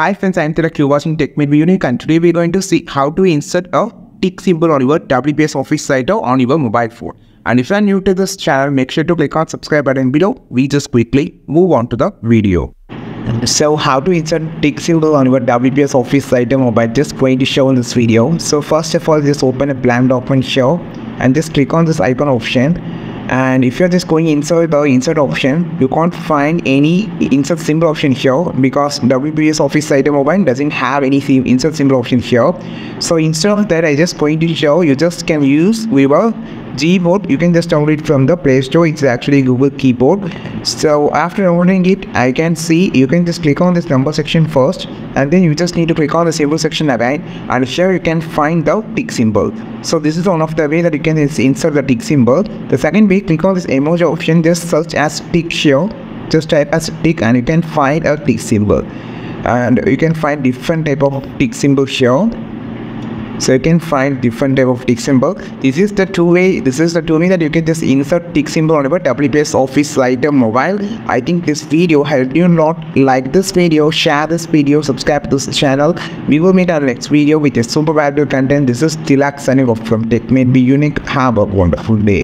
Hi friends, I am Tilak, you're watching Tech Made Unique and today we're going to see how to insert a tick symbol on your WPS Office Writer on your mobile phone. And if you are new to this channel, make sure to click on subscribe button below. We just quickly move on to the video. So how to insert tick symbol on your WPS Office Writer mobile, just going to show in this video. So first of all, just open a blank document show and just click on this icon option and if you're just going inside the insert option you can't find any insert symbol option here because WPS Office Writer Mobile doesn't have any insert symbol option here. So instead of that I just going to show you just can use Viva Gboard you can just download it from the Play Store. It's actually Google keyboard. So after downloading it I can see you can just click on this number section first and then you just need to click on the symbol section again. And here you can find the tick symbol. So this is one of the way that you can insert the tick symbol. The second way click on this emoji option. Just search as tick show. Just type as tick and you can find a tick symbol. And you can find different type of tick symbol here so you can find different type of tick symbol. This is the two way this is the two way that you can just insert tick symbol on your WPS office Writer mobile. I think this video helped you a lot like this video share this video subscribe to this channel. We will meet our next video with a super valuable content. This is tilak signing off from Tech Made Me unique. Have a wonderful day